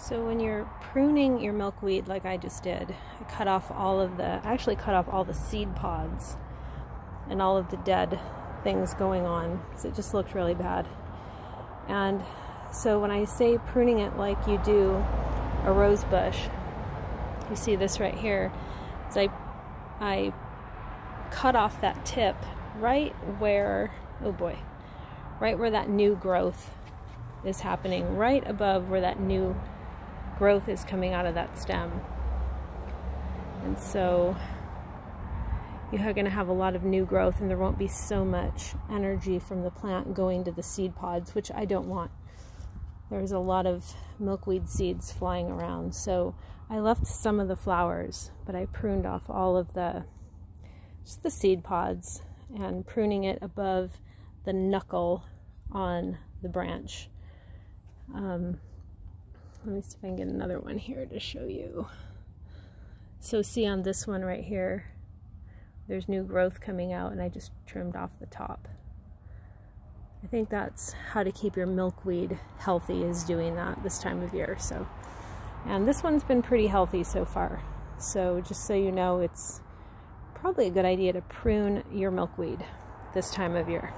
So when you're pruning your milkweed like I just did, I cut off all of the, actually cut off all the seed pods and all of the dead things going on because it just looked really bad. And so when I say pruning it like you do a rose bush, you see this right here, is I, I cut off that tip right where, oh boy, right where that new growth is happening, right above where that new growth is coming out of that stem. And so you're going to have a lot of new growth and there won't be so much energy from the plant going to the seed pods, which I don't want. There's a lot of milkweed seeds flying around. So I left some of the flowers, but I pruned off all of the, just the seed pods and pruning it above the knuckle on the branch. Um, let me see if I can get another one here to show you. So see on this one right here, there's new growth coming out and I just trimmed off the top. I think that's how to keep your milkweed healthy is doing that this time of year. So, and this one's been pretty healthy so far. So just so you know, it's probably a good idea to prune your milkweed this time of year.